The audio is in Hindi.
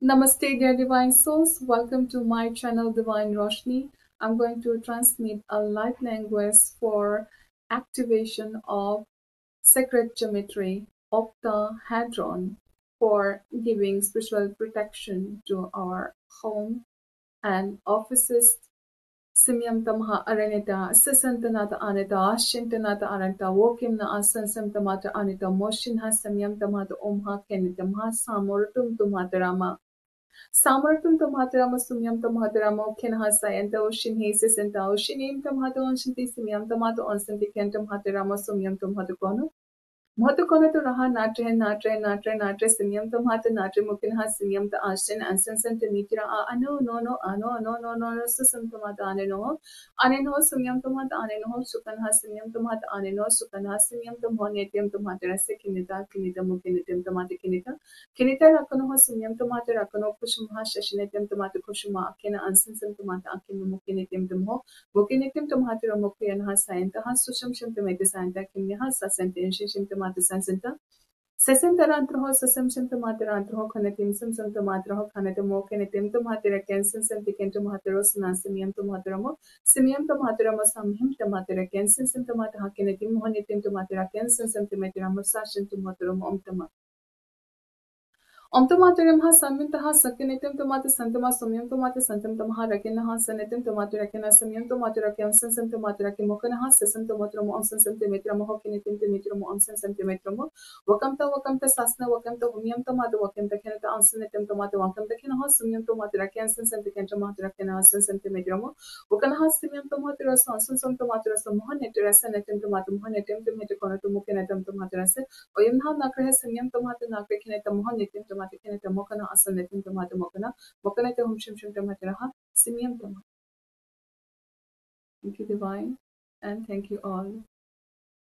Namaste, dear divine souls. Welcome to my channel, Divine Roshni. I'm going to transmit a light language for activation of sacred geometry, octahedron, for giving spiritual protection to our home and offices. Simyam tamha aranita, sisantanata anita, shintanata aranta, wokim na asan samtamata anita, moshinha samyam tamata omha kenitamha samuratum Σαμαρτούν το μάτωρα μου, και να χασάει το όσιν χέσεις εν τα όσιν ειμ το μάτω όσιν της ημιαμ το μάτω όσιν δικέν το μάτωρα μου σομιαμ το μάτω κόνο. Tamhatakono. महत्वपूर्ण तो रहा, नाट्य है, नाट्य नाट्य नाट्य सिमियम तो मात्र नाट्य मुकिन हा सिमियम तो आशन अंसन सन तो मीटिरा आ अनो, नो नो, अनो अनो नो नो नो सुसम तो मात्र आने, नो आने, नो सिमियम तो मात्र आने, नो, सुकन हा सिमियम तो मात्र आने, नो, सुकन हा सिमियम तो मोह नेत्यम तो मात्र से किनिता किनिता मुकिन नेत्यम तो मात्र किनिता किनिता रखनो हो सिमियम तो मात्र रखनो कुशम हा शशि नेत्यम तो मात्र कुशम आकिन अंसन सन तो मात्र आकिन मुकिन नेत्यम तो मोह मुकिन नेत्यम तो मात्र मुकिन हा सायंत, हा सुशम शम तो मेते सायंत किम हा ससंत शम तो मात्र sensenta. Sesentarantro sesemsenta materantro kanetim semsenta matro kanetimo kenetim to matera kensen sentiken to matero sanasimiam to materamo simiam to materamo samhim to matera kensen senta matha kenetim mohanitim to matera kensen sentimetramo sashin to materamo omtama Omtomaterium ha samyuntaha sakinitim tomata santama somyum tomata santam tamaha rakinaha sanitim tomata rakina samyum tomata rakyam sansam tomata rakimokanaha sasam tomatromo omsan centimetramo hokinitim timitromo omsan centimetramo wakamta wakamta sasna wakamta humyam tomata wakamta kenata ansanitim tomata wakamta kinaha samyum tomata rakyan sansam tomata rakinaha sansam centimetramo wakanaha samyum tomata rasa sansam tomata rasa mohanetim rasa netim tomata mohanetim tomata konatum mukinatim tomata rasa oyamha nakraha samyum tomata nakrakinatam mohanetim automatically te mokana asal netim temate mokana mokana te humshim shim temate raha simiyam temate thank you divine and thank you all